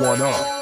one up.